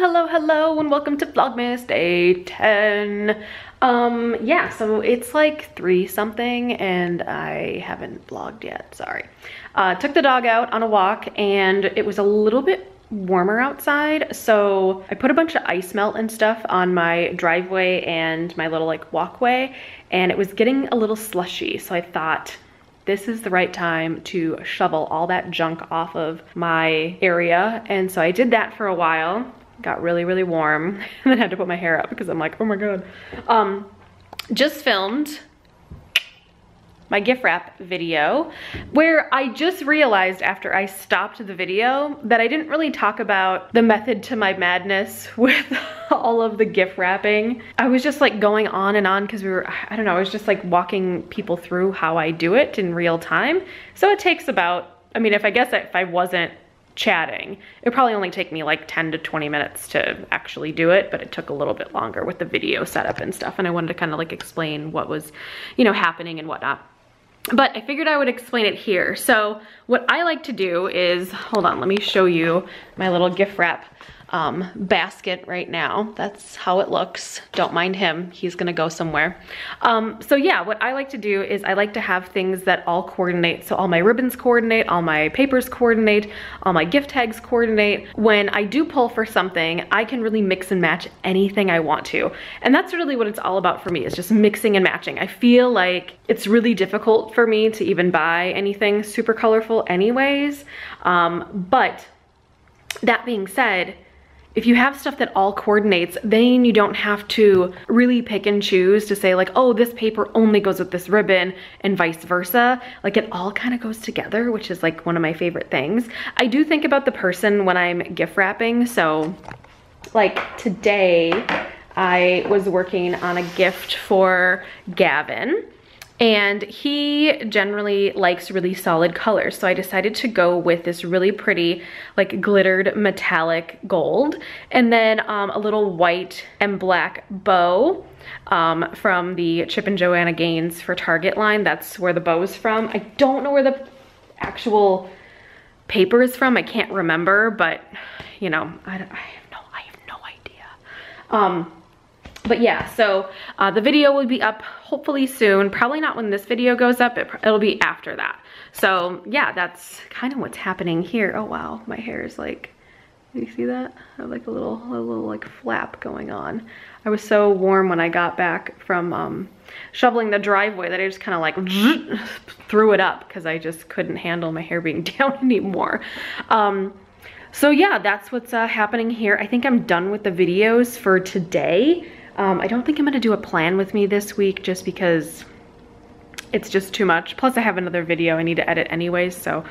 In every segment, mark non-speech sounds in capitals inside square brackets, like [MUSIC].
hello, hello, and welcome to Vlogmas Day 10. Um, yeah, so it's like 3 something, and I haven't vlogged yet, sorry. Uh, took the dog out on a walk, and it was a little bit warmer outside, so I put a bunch of ice melt and stuff on my driveway and my little like walkway, and it was getting a little slushy, so I thought, this is the right time to shovel all that junk off of my area. And so I did that for a while, got really, really warm, [LAUGHS] and then had to put my hair up because I'm like, oh my God. Um, just filmed my gift wrap video where I just realized after I stopped the video that I didn't really talk about the method to my madness [LAUGHS] with all of the gift wrapping. I was just like going on and on because we were, I don't know, I was just like walking people through how I do it in real time. So it takes about, I mean, if I guess if I wasn't chatting. It probably only take me like 10 to 20 minutes to actually do it, but it took a little bit longer with the video setup and stuff. And I wanted to kind of like explain what was, you know, happening and whatnot but I figured I would explain it here. So what I like to do is, hold on, let me show you my little gift wrap um, basket right now. That's how it looks. Don't mind him, he's gonna go somewhere. Um, so yeah, what I like to do is I like to have things that all coordinate. So all my ribbons coordinate, all my papers coordinate, all my gift tags coordinate. When I do pull for something, I can really mix and match anything I want to. And that's really what it's all about for me, is just mixing and matching. I feel like it's really difficult for me to even buy anything super colorful anyways. Um, but that being said, if you have stuff that all coordinates, then you don't have to really pick and choose to say like, oh, this paper only goes with this ribbon and vice versa. Like it all kind of goes together, which is like one of my favorite things. I do think about the person when I'm gift wrapping. So like today, I was working on a gift for Gavin and he generally likes really solid colors. So I decided to go with this really pretty like glittered metallic gold and then um, a little white and black bow um, from the Chip and Joanna Gaines for Target line. That's where the bow is from. I don't know where the actual paper is from. I can't remember, but you know, I, I have no, I have no idea. Um, but yeah, so uh, the video will be up hopefully soon. Probably not when this video goes up, it, it'll be after that. So yeah, that's kind of what's happening here. Oh wow, my hair is like, you see that? I have like a little, a little like flap going on. I was so warm when I got back from um, shoveling the driveway that I just kind of like [LAUGHS] threw it up because I just couldn't handle my hair being [LAUGHS] down anymore. Um, so yeah, that's what's uh, happening here. I think I'm done with the videos for today. Um, I don't think I'm gonna do a plan with me this week just because it's just too much. Plus I have another video I need to edit anyways, so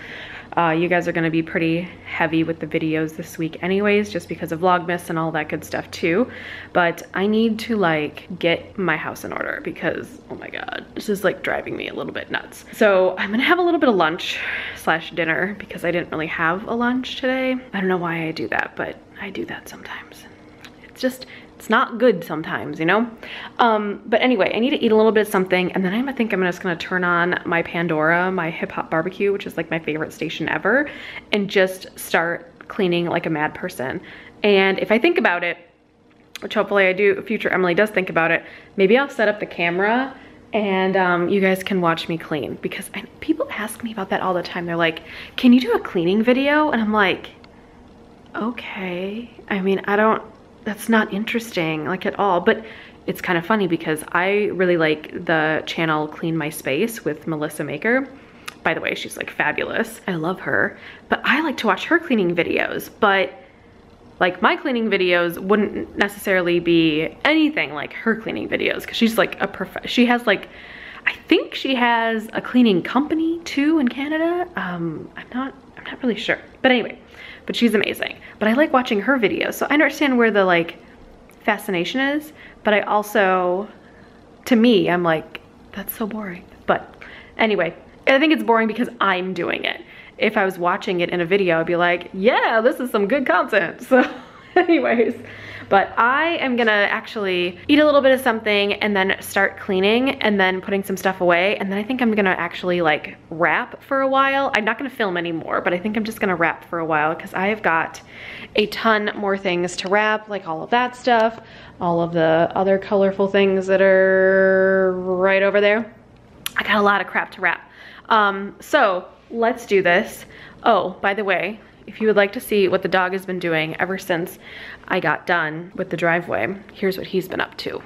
uh, you guys are gonna be pretty heavy with the videos this week anyways, just because of Vlogmas and all that good stuff too. But I need to like get my house in order because, oh my God, this is like driving me a little bit nuts. So I'm gonna have a little bit of lunch slash dinner because I didn't really have a lunch today. I don't know why I do that, but I do that sometimes. It's just, it's not good sometimes, you know? Um, but anyway, I need to eat a little bit of something and then I think I'm just gonna turn on my Pandora, my hip hop barbecue, which is like my favorite station ever, and just start cleaning like a mad person. And if I think about it, which hopefully I do, future Emily does think about it, maybe I'll set up the camera and um, you guys can watch me clean because I, people ask me about that all the time. They're like, can you do a cleaning video? And I'm like, okay. I mean, I don't, that's not interesting like at all but it's kind of funny because I really like the channel Clean My Space with Melissa Maker. By the way, she's like fabulous. I love her. But I like to watch her cleaning videos, but like my cleaning videos wouldn't necessarily be anything like her cleaning videos because she's like a prof she has like I think she has a cleaning company too in Canada. Um, I'm not I'm not really sure. But anyway, but she's amazing. But I like watching her videos, so I understand where the like fascination is, but I also, to me, I'm like, that's so boring. But anyway, I think it's boring because I'm doing it. If I was watching it in a video, I'd be like, yeah, this is some good content. [LAUGHS] So Anyways, but I am gonna actually eat a little bit of something and then start cleaning and then putting some stuff away. And then I think I'm gonna actually like wrap for a while. I'm not gonna film anymore, but I think I'm just gonna wrap for a while because I have got a ton more things to wrap, like all of that stuff, all of the other colorful things that are right over there. I got a lot of crap to wrap. Um, so let's do this. Oh, by the way, if you would like to see what the dog has been doing ever since I got done with the driveway, here's what he's been up to.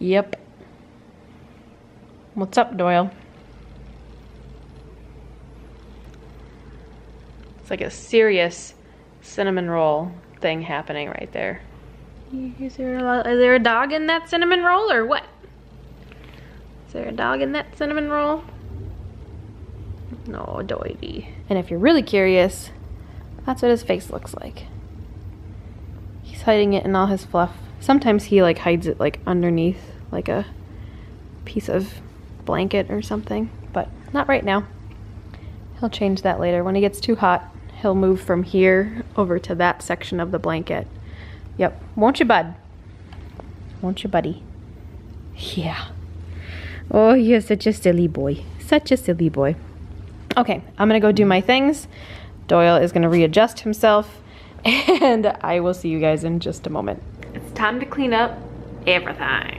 Yep. What's up, Doyle? It's like a serious cinnamon roll thing happening right there. Is there, a, is there a dog in that cinnamon roll or what? Is there a dog in that cinnamon roll? No, doily. And if you're really curious, that's what his face looks like. He's hiding it in all his fluff. Sometimes he like hides it like underneath like a piece of blanket or something, but not right now. He'll change that later. When he gets too hot, he'll move from here over to that section of the blanket. Yep, won't you, bud? Won't you, buddy? Yeah. Oh, you're such a silly boy. Such a silly boy. Okay, I'm gonna go do my things. Doyle is gonna readjust himself [LAUGHS] and I will see you guys in just a moment. It's time to clean up everything.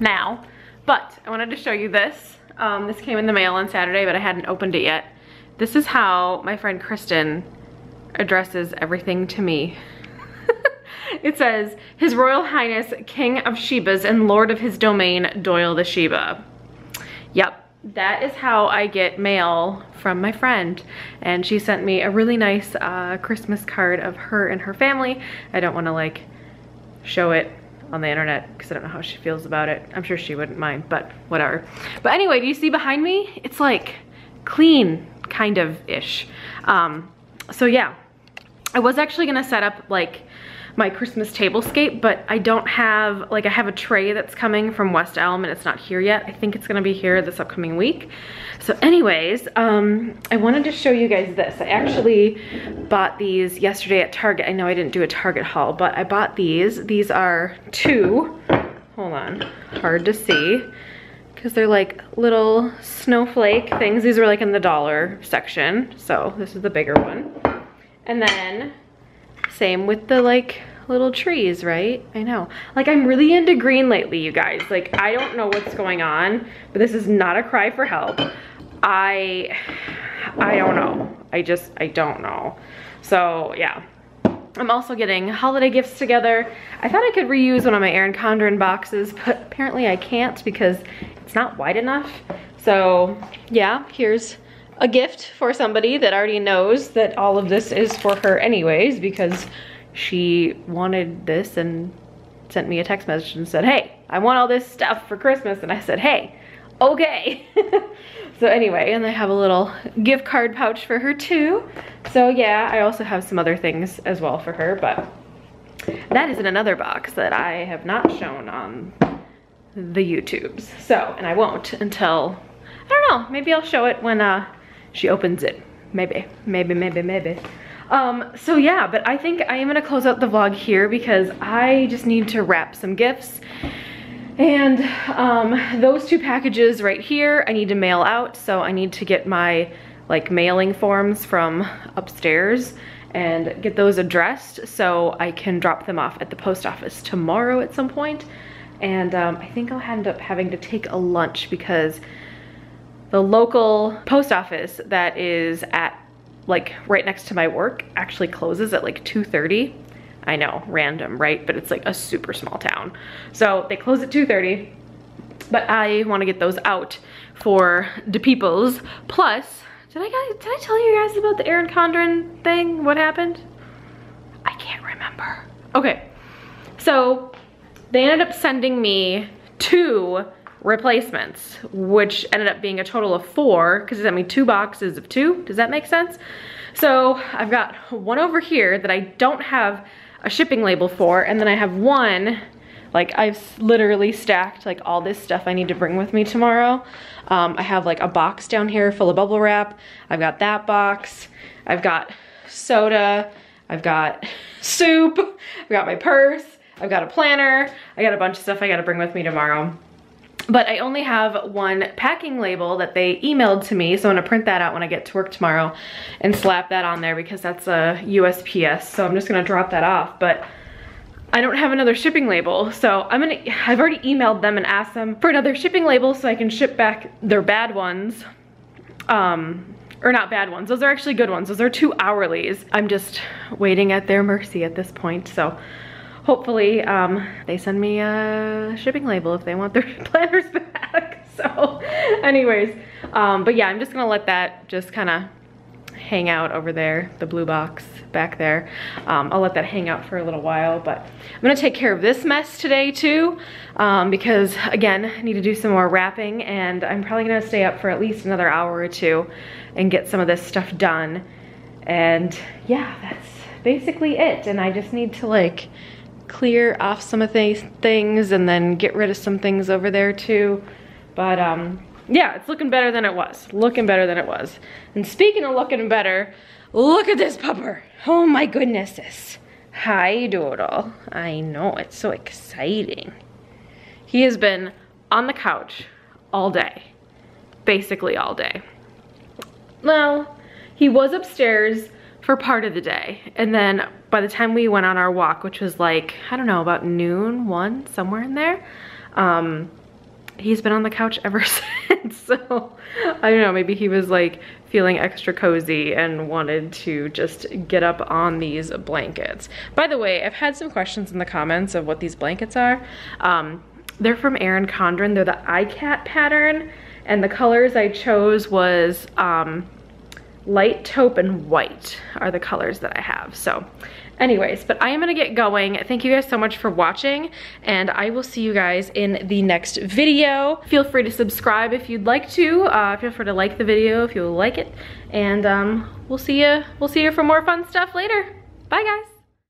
Now. But I wanted to show you this. Um, this came in the mail on Saturday, but I hadn't opened it yet. This is how my friend Kristen addresses everything to me. [LAUGHS] it says, His Royal Highness, King of Shibas and Lord of his domain, Doyle the Shiba. Yep, that is how I get mail from my friend. And she sent me a really nice uh, Christmas card of her and her family. I don't wanna like show it on the internet because I don't know how she feels about it. I'm sure she wouldn't mind, but whatever. But anyway, do you see behind me? It's like clean, kind of ish. Um, so yeah, I was actually gonna set up like my Christmas tablescape, but I don't have, like I have a tray that's coming from West Elm and it's not here yet. I think it's gonna be here this upcoming week. So anyways, um, I wanted to show you guys this. I actually bought these yesterday at Target. I know I didn't do a Target haul, but I bought these. These are two, hold on, hard to see because they're like little snowflake things. These were like in the dollar section. So this is the bigger one. And then same with the like little trees, right? I know. Like I'm really into green lately, you guys. Like I don't know what's going on, but this is not a cry for help. I, I don't know. I just, I don't know. So yeah. I'm also getting holiday gifts together. I thought I could reuse one of my Erin Condren boxes, but apparently I can't because it's not wide enough. So yeah, here's a gift for somebody that already knows that all of this is for her anyways because she wanted this and sent me a text message and said, hey, I want all this stuff for Christmas. And I said, hey, okay. [LAUGHS] so anyway, and I have a little gift card pouch for her too. So yeah, I also have some other things as well for her, but that is in another box that I have not shown on the YouTubes. So, and I won't until, I don't know, maybe I'll show it when uh, she opens it. Maybe, maybe, maybe, maybe. Um, so yeah, but I think I am gonna close out the vlog here because I just need to wrap some gifts. And um, those two packages right here, I need to mail out. So I need to get my like mailing forms from upstairs and get those addressed so I can drop them off at the post office tomorrow at some point. And um, I think I'll end up having to take a lunch because the local post office that is at like right next to my work actually closes at like 2.30. I know, random, right? But it's like a super small town. So they close at 2.30, but I wanna get those out for the peoples. Plus, did I, did I tell you guys about the Erin Condren thing? What happened? I can't remember. Okay, so they ended up sending me two replacements, which ended up being a total of four, because it sent me two boxes of two. Does that make sense? So I've got one over here that I don't have a shipping label for, and then I have one, like I've literally stacked like all this stuff I need to bring with me tomorrow. Um, I have like a box down here full of bubble wrap. I've got that box. I've got soda. I've got [LAUGHS] soup. I've got my purse. I've got a planner. I got a bunch of stuff I gotta bring with me tomorrow. But I only have one packing label that they emailed to me, so I'm gonna print that out when I get to work tomorrow and slap that on there because that's a USPS, so I'm just gonna drop that off. But I don't have another shipping label, so I'm gonna, I've already emailed them and asked them for another shipping label so I can ship back their bad ones. Um, or not bad ones, those are actually good ones. Those are two hourlies. I'm just waiting at their mercy at this point, so hopefully um, they send me a shipping label if they want their [LAUGHS] planners back. [LAUGHS] So anyways, um, but yeah, I'm just gonna let that just kind of hang out over there, the blue box back there. Um, I'll let that hang out for a little while, but I'm gonna take care of this mess today too, um, because again, I need to do some more wrapping and I'm probably gonna stay up for at least another hour or two and get some of this stuff done. And yeah, that's basically it. And I just need to like clear off some of these things and then get rid of some things over there too. But um, yeah, it's looking better than it was. Looking better than it was. And speaking of looking better, look at this pupper. Oh my goodness. Hi, Doodle. I know, it's so exciting. He has been on the couch all day. Basically all day. Well, he was upstairs for part of the day. And then by the time we went on our walk, which was like, I don't know, about noon, one, somewhere in there, um, he's been on the couch [LAUGHS] ever since. so I don't know, maybe he was like feeling extra cozy and wanted to just get up on these blankets. By the way, I've had some questions in the comments of what these blankets are. Um, they're from Erin Condren. They're the ikat pattern. And the colors I chose was um, light taupe and white are the colors that I have. So anyways, but I am gonna get going. Thank you guys so much for watching and I will see you guys in the next video. Feel free to subscribe if you'd like to. Uh, feel free to like the video if you like it. And um, we'll see you, we'll see you for more fun stuff later. Bye guys.